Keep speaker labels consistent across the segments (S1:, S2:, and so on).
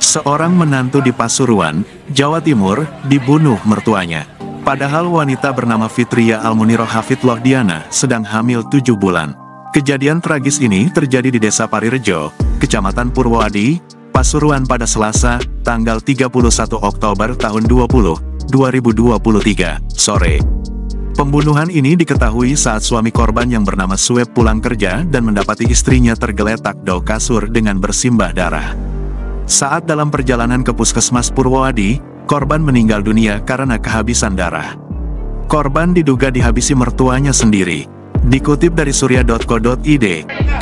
S1: Seorang menantu di Pasuruan, Jawa Timur, dibunuh mertuanya. Padahal wanita bernama Fitria Almuniro Hafid Lohdiana sedang hamil tujuh bulan. Kejadian tragis ini terjadi di Desa Parirejo, Kecamatan Purwadi, Pasuruan pada Selasa, tanggal 31 Oktober tahun 20, 2023, sore. Pembunuhan ini diketahui saat suami korban yang bernama Sueb pulang kerja dan mendapati istrinya tergeletak do kasur dengan bersimbah darah. Saat dalam perjalanan ke puskesmas Purwadi, korban meninggal dunia karena kehabisan darah. Korban diduga dihabisi mertuanya sendiri. Dikutip dari surya.co.id,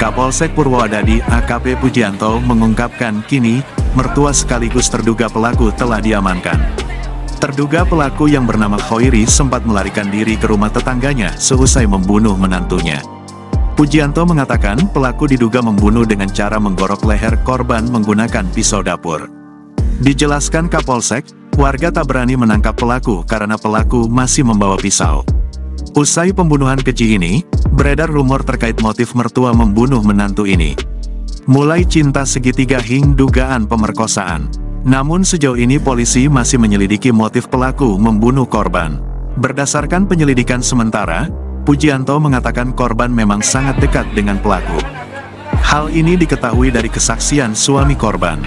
S1: Kapolsek Purwodadi AKP Pujianto mengungkapkan kini, mertua sekaligus terduga pelaku telah diamankan. Terduga pelaku yang bernama Khoiri sempat melarikan diri ke rumah tetangganya seusai membunuh menantunya. Pujianto mengatakan pelaku diduga membunuh dengan cara menggorok leher korban menggunakan pisau dapur. Dijelaskan Kapolsek, warga tak berani menangkap pelaku karena pelaku masih membawa pisau. Usai pembunuhan keji ini, beredar rumor terkait motif mertua membunuh menantu ini. Mulai cinta segitiga hingga dugaan pemerkosaan. Namun sejauh ini polisi masih menyelidiki motif pelaku membunuh korban. Berdasarkan penyelidikan sementara, Pujianto mengatakan korban memang sangat dekat dengan pelaku. Hal ini diketahui dari kesaksian suami korban.